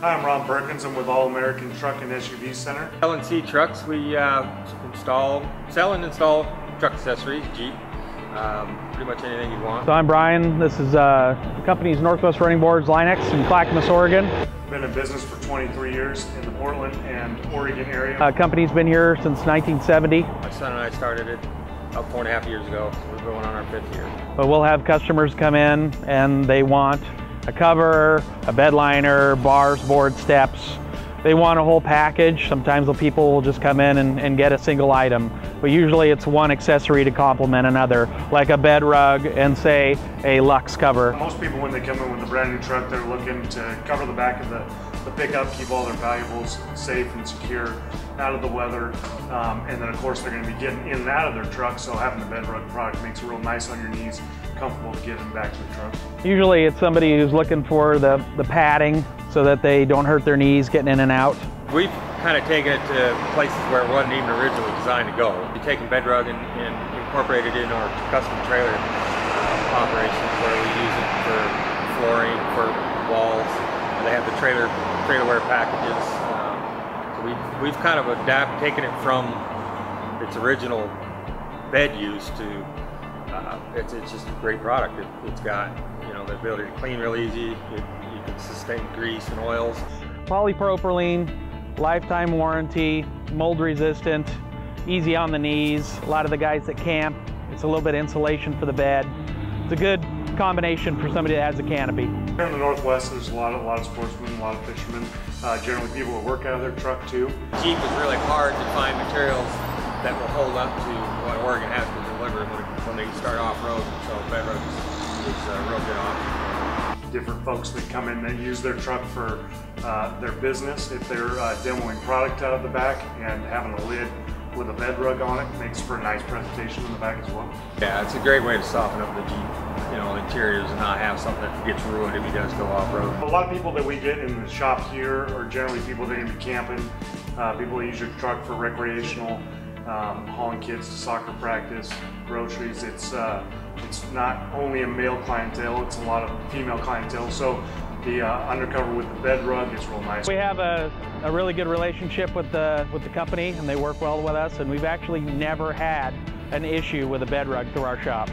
Hi, I'm Ron Perkins. I'm with All American Truck and SUV Center. LNC trucks, we uh, install, sell and install truck accessories, Jeep, um, pretty much anything you want. So I'm Brian. This is uh, the company's Northwest Running Boards Line-X in Clackamas, Oregon. Been in business for 23 years in the Portland and Oregon area. Uh, company's been here since 1970, My son and I started it about four and a half years ago, so we're going on our fifth year. but we'll have customers come in and they want a cover, a bed liner, bars, board steps. They want a whole package. Sometimes the people will just come in and, and get a single item, but usually it's one accessory to complement another, like a bed rug and say a Lux cover. Most people, when they come in with a brand new truck, they're looking to cover the back of the, the pickup, keep all their valuables safe and secure out of the weather. Um, and then, of course, they're going to be getting in and out of their truck, so having the bed rug product makes it real nice on your knees, comfortable to get them back to the truck. Usually it's somebody who's looking for the, the padding so that they don't hurt their knees getting in and out. We've kind of taken it to places where it wasn't even originally designed to go. We've taken bedrug and, and incorporated it in our custom trailer operations where we use it for flooring, for walls. They have the trailer trailer wear packages. Um, so we, we've kind of adapted, taken it from its original bed use to uh, it's, it's just a great product. It, it's got you know the ability to clean real easy. It, you can sustain grease and oils. Polypropylene, lifetime warranty, mold resistant, easy on the knees. A lot of the guys that camp, it's a little bit insulation for the bed. It's a good combination for somebody that has a canopy. Here in the Northwest, there's a lot of, a lot of sportsmen, a lot of fishermen, uh, generally people that work out of their truck too. Jeep is really hard to find materials that will hold up to what Oregon has to deliver when, when they start off-road. So BedRug is, is a real good option. different folks that come in that use their truck for uh, their business. If they're uh, demoing product out of the back and having a lid with a bed rug on it, makes for a nice presentation in the back as well. Yeah, it's a great way to soften up the Jeep, you know, interiors and not have something that gets ruined if he does go off-road. A lot of people that we get in the shop here are generally people that are going to be camping, uh, people that use your truck for recreational, um, hauling kids to soccer practice, groceries. It's uh, it's not only a male clientele; it's a lot of female clientele. So the uh, undercover with the bed rug is real nice. We have a, a really good relationship with the, with the company and they work well with us and we've actually never had an issue with a bed rug through our shop.